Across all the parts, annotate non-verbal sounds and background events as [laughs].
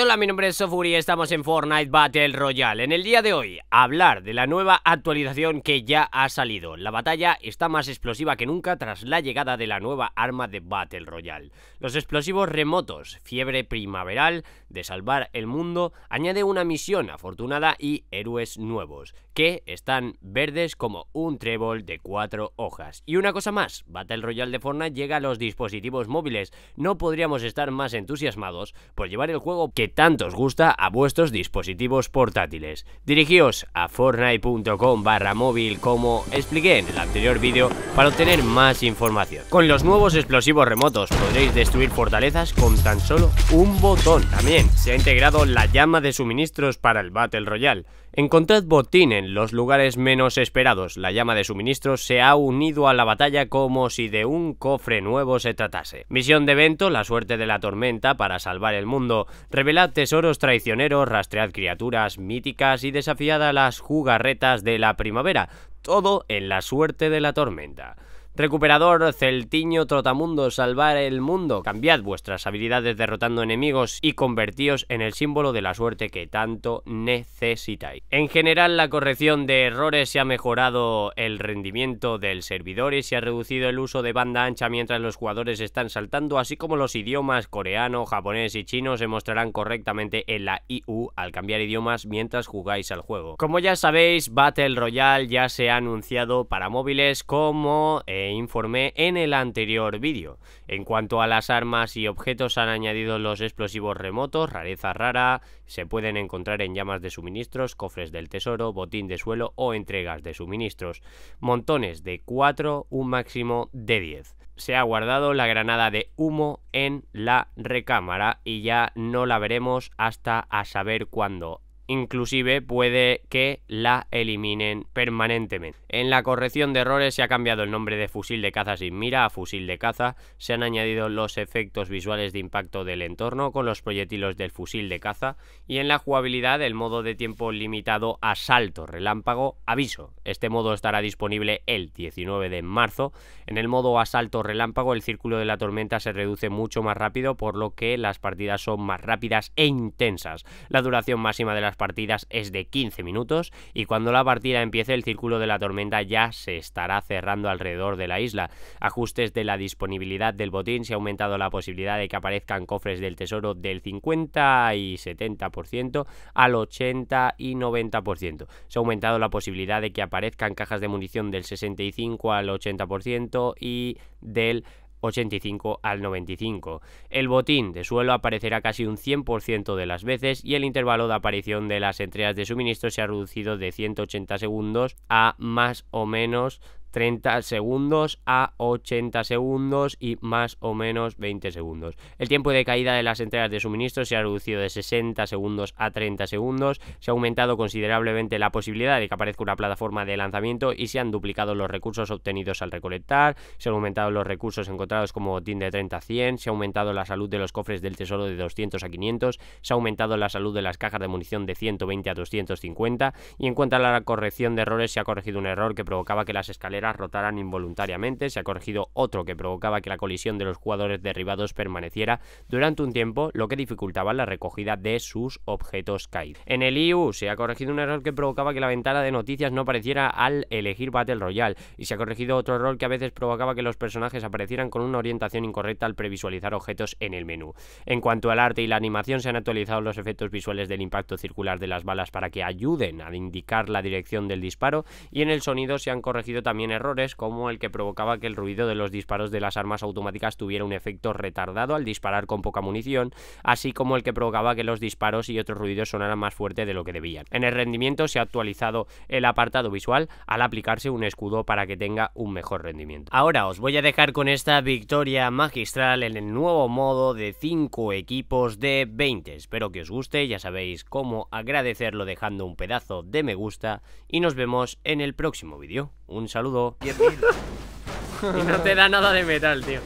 Hola, mi nombre es Sofuri y estamos en Fortnite Battle Royale. En el día de hoy, hablar de la nueva actualización que ya ha salido. La batalla está más explosiva que nunca tras la llegada de la nueva arma de Battle Royale. Los explosivos remotos, fiebre primaveral, de salvar el mundo, añade una misión afortunada y héroes nuevos, que están verdes como un trébol de cuatro hojas. Y una cosa más, Battle Royale de Fortnite llega a los dispositivos móviles. No podríamos estar más entusiasmados por llevar el juego que tanto os gusta a vuestros dispositivos portátiles. Dirigíos a fortnite.com barra móvil como expliqué en el anterior vídeo para obtener más información. Con los nuevos explosivos remotos podréis destruir fortalezas con tan solo un botón. También se ha integrado la llama de suministros para el Battle Royale. Encontrad botín en los lugares menos esperados. La llama de suministros se ha unido a la batalla como si de un cofre nuevo se tratase. Misión de evento, la suerte de la tormenta para salvar el mundo. Revelad tesoros traicioneros, rastread criaturas míticas y desafiad a las jugarretas de la primavera. Todo en la suerte de la tormenta. Recuperador, Celtiño, Trotamundo, salvar el mundo. Cambiad vuestras habilidades derrotando enemigos y convertíos en el símbolo de la suerte que tanto necesitáis. En general, la corrección de errores se ha mejorado el rendimiento del servidor y se ha reducido el uso de banda ancha mientras los jugadores están saltando, así como los idiomas coreano, japonés y chino se mostrarán correctamente en la IU al cambiar idiomas mientras jugáis al juego. Como ya sabéis, Battle Royale ya se ha anunciado para móviles como... informé en el anterior vídeo. En cuanto a las armas y objetos han añadido los explosivos remotos, rareza rara, se pueden encontrar en llamas de suministros, cofres del tesoro, botín de suelo o entregas de suministros. Montones de 4, un máximo de 10 se ha guardado la granada de humo en la recámara y ya no la veremos hasta a saber cuándo. Inclusive puede que la eliminen permanentemente. En la corrección de errores se ha cambiado el nombre de fusil de caza sin mira a fusil de caza. Se han añadido los efectos visuales de impacto del entorno con los proyectilos del fusil de caza. Y en la jugabilidad el modo de tiempo limitado asalto relámpago aviso. Este modo estará disponible el 19 de marzo. En el modo asalto relámpago el círculo de la tormenta se reduce mucho más rápido por lo que las partidas son más rápidas e intensas. La duración máxima de las partidas es de 15 minutos y cuando la partida empiece el círculo de la tormenta ya se estará cerrando alrededor de la isla. Ajustes de la disponibilidad del botín, se ha aumentado la posibilidad de que aparezcan cofres del tesoro del 50 y 70% al 80 y 90%. Se ha aumentado la posibilidad de que aparezcan cajas de munición del 65 al 80% y del 85 al 95. El botín de suelo aparecerá casi un 100% de las veces y el intervalo de aparición de las entregas de suministro se ha reducido de 180 segundos a más o menos 30 segundos a 80 segundos y más o menos 20 segundos. El tiempo de caída de las entregas de suministro se ha reducido de 60 segundos a 30 segundos, se ha aumentado considerablemente la posibilidad de que aparezca una plataforma de lanzamiento y se han duplicado los recursos obtenidos al recolectar, se han aumentado los recursos encontrados como botín de 30 a 100, se ha aumentado la salud de los cofres del tesoro de 200 a 500, se ha aumentado la salud de las cajas de munición de 120 a 250 y en cuanto a la corrección de errores se ha corregido un error que provocaba que las escaleras rotaran involuntariamente, se ha corregido otro que provocaba que la colisión de los jugadores derribados permaneciera durante un tiempo, lo que dificultaba la recogida de sus objetos caídos. En el IU se ha corregido un error que provocaba que la ventana de noticias no apareciera al elegir Battle Royale, y se ha corregido otro error que a veces provocaba que los personajes aparecieran con una orientación incorrecta al previsualizar objetos en el menú. En cuanto al arte y la animación, se han actualizado los efectos visuales del impacto circular de las balas para que ayuden a indicar la dirección del disparo, y en el sonido se han corregido también errores como el que provocaba que el ruido de los disparos de las armas automáticas tuviera un efecto retardado al disparar con poca munición, así como el que provocaba que los disparos y otros ruidos sonaran más fuerte de lo que debían. En el rendimiento se ha actualizado el apartado visual al aplicarse un escudo para que tenga un mejor rendimiento. Ahora os voy a dejar con esta victoria magistral en el nuevo modo de 5 equipos de 20. Espero que os guste, ya sabéis cómo agradecerlo dejando un pedazo de me gusta y nos vemos en el próximo vídeo. Un saludo. 10.000. [laughs] y no te da nada de metal, tío.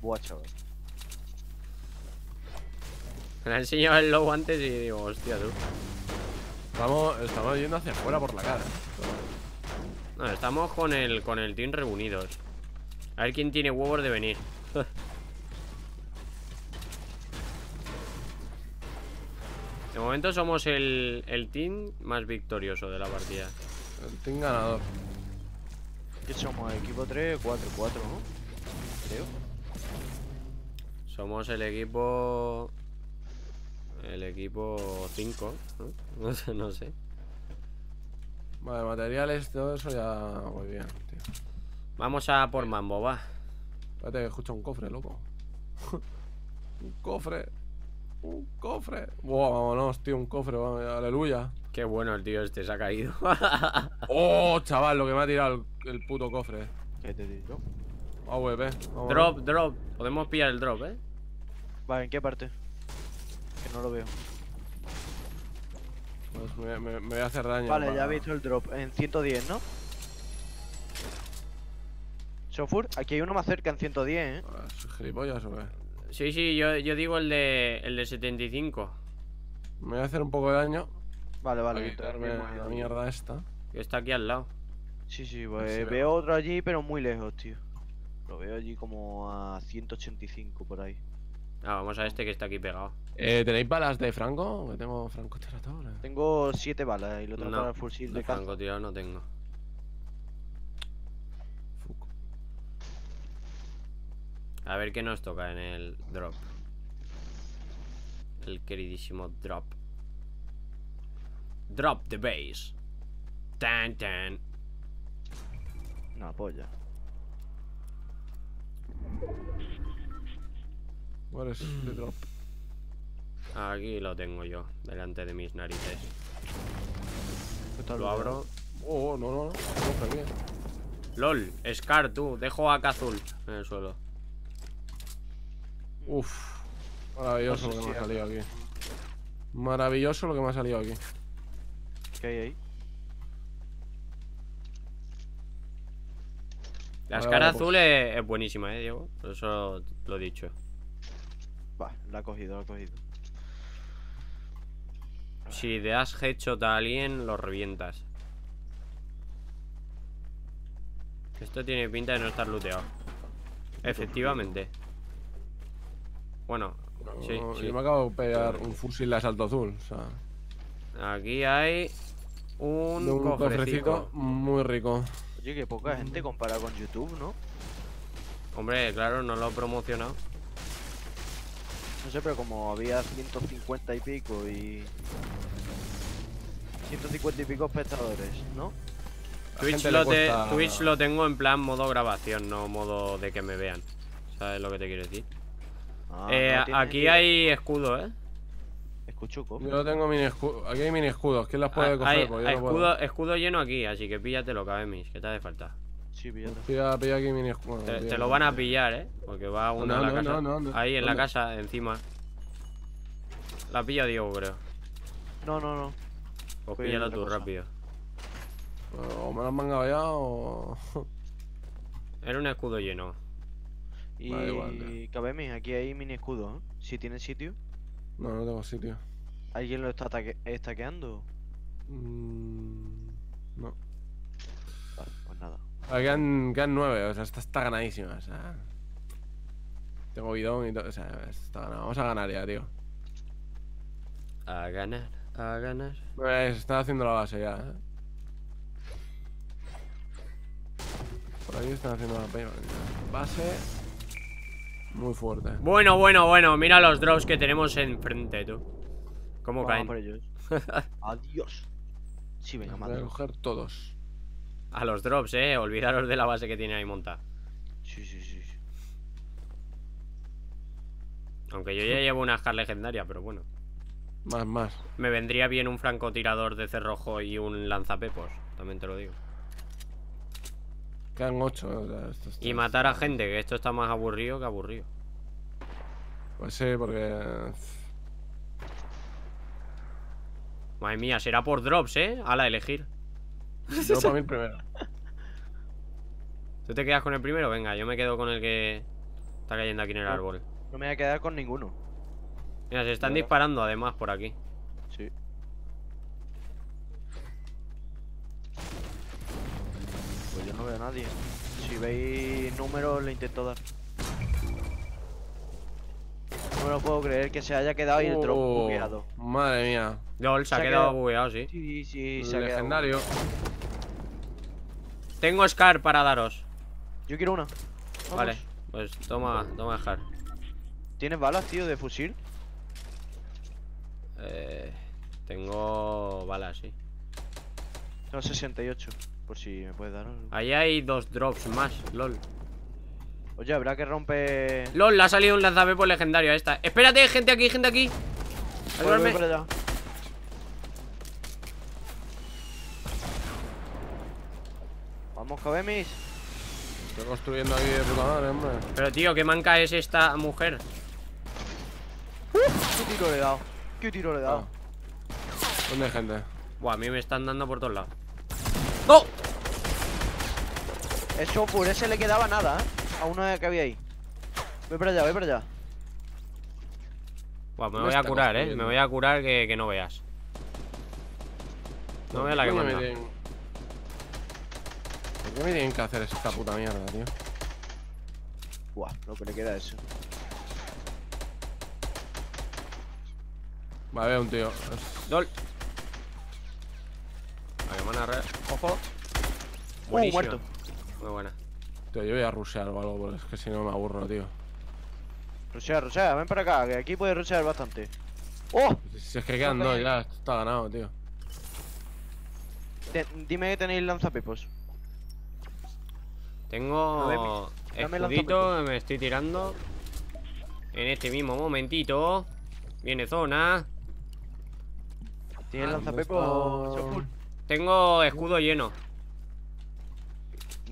Buah, chaval. Me ha enseñado el logo antes y digo, hostia, tú. Estamos, estamos yendo hacia afuera por la cara. No, estamos con el, con el team reunidos. A ver quién tiene huevos de venir. [laughs] De momento somos el, el team más victorioso de la partida. El team ganador. ¿Qué somos? Equipo 3, 4, 4, ¿no? Creo. Somos el equipo... El equipo 5, ¿no? [laughs] No sé, no sé. Vale, materiales, todo eso ya muy bien, tío. Vamos a por Mambo, va. Espérate que escucho un cofre, loco. [laughs] un cofre. Un cofre. Buah, vámonos, tío, un cofre, vamos, aleluya. Qué bueno el tío este, se ha caído. [laughs] Oh, chaval, lo que me ha tirado el, el puto cofre. ¿Qué te digo? Vámonos. drop, drop. Podemos pillar el drop, ¿eh? Vale, ¿en qué parte? Que no lo veo. Pues me, me- me voy a hacer daño. Vale, ya he visto el drop. En 110, ¿no? Sofur, aquí hay uno más cerca en 110, ¿eh? Ah, ¿soy ¿Gilipollas o qué? Sí, sí, yo, yo digo el de, el de 75. Me voy a hacer un poco de daño. Vale, vale. para quitarme la mierda esta. Que está aquí al lado. Sí, sí, pues veo otro allí, pero muy lejos, tío. Lo veo allí como a 185 por ahí. Ah, vamos a este que está aquí pegado. Eh, ¿Tenéis balas de Franco? Que tengo francotirador. eh. Tengo 7 balas y lo tengo No, para el fusil De de caza. francotirador no tengo. Fuck. A ver qué nos toca en el drop. El queridísimo drop. Drop the base. Tan tan. Una polla. ¿Cuál es Mm. el drop? Aquí lo tengo yo, delante de mis narices. ¿Qué tal, Lo Leo? Oh, abro. no, no, no. LOL, Scar, tú. Dejo a azul en el suelo. Uf. Maravilloso lo que me ha salido aquí. Maravilloso lo que me ha salido aquí. ¿Qué hay ahí? La Vale, vale, azul es, es buenísima, eh, Diego. Por Eso lo he dicho. Va, la ha cogido, la ha cogido. Si te das headshot a alguien, lo revientas. Esto tiene pinta de no estar looteado. Efectivamente. Bueno, sí, No, sí. Yo me acabo de pegar un fusil de asalto azul. O sea, Aquí hay un, de un cofrecito. cofrecito muy rico. Oye, que poca gente comparada con YouTube, ¿no? Hombre, claro, no lo he promocionado. No sé, pero como había 150 y pico y... 150 y pico espectadores, ¿no? Twitch lo, te- cuesta- Twitch lo tengo en plan modo grabación, no modo de que me vean. ¿Sabes lo que te quiero decir? Ah, Eh, no aquí hay escudo, ¿eh? Escucho cofre. Yo tengo mini escudos. Aquí hay mini escudos. ¿Quién las puede Ah, coger? hay, Pues hay no escudo, escudo lleno aquí, así que píllatelo, Kabemis. ¿Qué te hace falta? Sí, pillado. Pilla, pilla aquí mini escudos. Te, lo van a pillar, ¿eh? Porque va uno No, en la no, casa. no, no, no. Ahí, en la casa, encima. La pilla Diego, creo. No, no, no. Pues otra tú cosa. rápido. O me lo han mangado ya o. Era un escudo lleno. Y Vale. Kabemi, aquí hay mini escudos, ¿eh? Si tiene sitio. No, no tengo sitio. ¿Alguien lo está estaqueando? Mm, No. Vale, pues nada. Quedan, quedan nueve, o sea, esta está ganadísima, o sea. Tengo bidón y todo, o sea, esta está ganada. Vamos a ganar ya, tío. A ganar, a ganar. Se está haciendo la base ya, eh. Por ahí están haciendo la base. Muy fuerte. Bueno, bueno, bueno. Mira los drops que tenemos enfrente, tú. ¿Cómo Vamos caen? por ellos. [laughs] Adiós. Sí, venga, Voy a coger todos. A los drops, eh. Olvidaros de la base que tiene ahí montada. Sí, sí, sí. sí. Aunque yo ya [laughs] llevo una Scar legendaria, pero bueno. Más, más. Me vendría bien un francotirador de cerrojo y un lanzapepos. También te lo digo. Quedan ocho, Y matar a gente, que esto está más aburrido que aburrido. Pues sí, porque. Madre mía, será por drops, ¿eh? A la elegir. [laughs] Yo para mí el primero. ¿Tú te quedas con el primero? Venga, yo me quedo con el que está cayendo aquí en el árbol. No me voy a quedar con ninguno. Mira, se están disparando además por aquí. Sí. Nadie. Si veis números, le intento dar. No me lo puedo creer que se haya quedado ahí el drop Oh, bugueado. Madre mía. LOL, se ha Se ha quedado quedado- bugueado, sí. Sí, sí, se ha quedado. Legendario. Tengo Scar para daros. Yo quiero una. Vamos. Vale, pues toma, toma Scar. ¿Tienes balas, tío, de fusil? Eh, tengo balas, sí. Tengo 68, por si me puedes dar algo. Ahí hay dos drops más, LOL. Oye, habrá que romper... LOL, le ha salido un lanzapepo legendario a esta. Espérate, gente aquí, gente aquí. Voy, voy Ayúdame. Vamos, Kabemis. Estoy construyendo aquí de puta madre, hombre. Pero tío, qué manca es esta mujer. ¿Qué tiro le he dado? ¿Qué tiro le he dado? ¿Dónde hay gente? Buah, a mí me están dando por todos lados. ¡No! Eso, por ese le quedaba nada, ¿eh? A uno que había ahí. Voy para allá, voy para allá. Buah, me No voy a curar, eh. Me voy a curar que, que no veas. No veas la que ¿Por qué me manda. tienen- ¿Por qué me tienen que hacer esta puta mierda, tío? Buah, lo que le queda a eso. Vale, veo un tío. LOL. La que manda re... Ojo. Uh, Buenísima. muerto. Muy buena. Tío, yo voy a rushear o algo, porque es que si no me aburro, tío. Rusea, rusea, ven para acá, que aquí puede rusear bastante. ¡Oh! Si es que quedan dos ya, esto está ganado, tío. Te- dime que tenéis lanzapepos. Tengo escudito, me estoy tirando. En este mismo momentito. Viene zona. ¿Tienes Ah, lanzapepos? Tengo escudo lleno.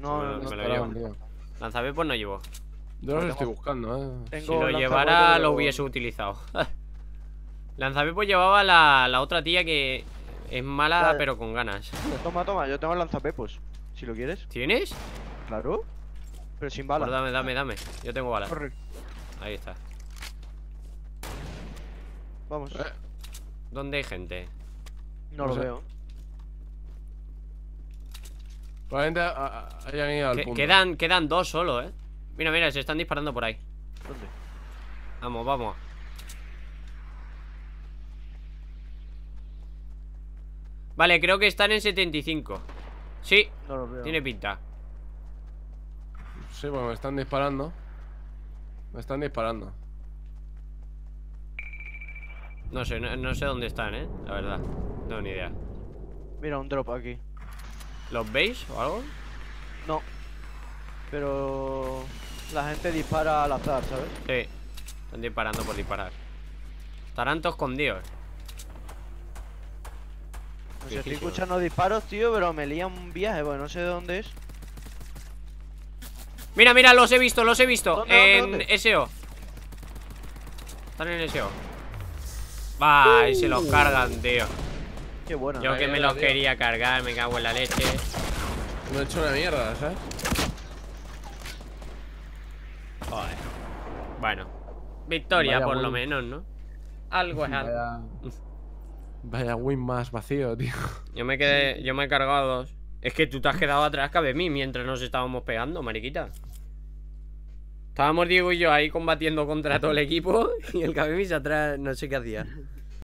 No, no, no. me lo llevo. tío. Lanzapepos no llevo. Yo los estoy buscando, eh. Tengo Si lo llevara, lo hubiese utilizado. [laughs] Lanzapepos llevaba la, la otra tía que es mala, pero con ganas. Toma, toma, yo tengo lanzapepos. Si lo quieres. ¿Tienes? Claro. Pero sin Pues balas. dame, dame, dame. Yo tengo balas. Corre. Ahí está. Vamos. Eh, ¿Dónde hay gente? No no lo sé. veo. Probablemente hayan ido al Que- punto. quedan, quedan dos solo, eh. Mira, mira, se están disparando por ahí. ¿Dónde? Vamos, vamos. Vale, creo que están en 75. Sí, No lo veo. tiene pinta. Sí, porque me están disparando. Me están disparando. No sé, no, no sé dónde están, eh. La verdad. No tengo ni idea. Mira, un drop aquí. ¿Los veis o algo? No. Pero. La gente dispara al azar, ¿sabes? Sí. Están disparando por disparar. Estarán todos escondidos. No sé, estoy escuchando disparos, tío, pero me lía un viaje, porque no sé de dónde es. Mira, mira, los he visto, los he visto. ¿Dónde, en dónde, dónde? SEO. Están en SEO. Va, y se los cargan, tío. Qué buena. Yo que me los quería cargar, me cago en la leche. Me he hecho una mierda, ¿sabes? Joder. Bueno. Victoria, Vaya por lo menos, ¿no? Algo es algo. Vaya... Vaya win más vacío, tío. Yo me quedé, yo me he cargado dos. Es que tú te has quedado atrás cabe mí mientras nos estábamos pegando, mariquita. Estábamos Diego y yo ahí combatiendo contra todo el equipo [laughs] y el Cabemís atrás no sé qué hacía.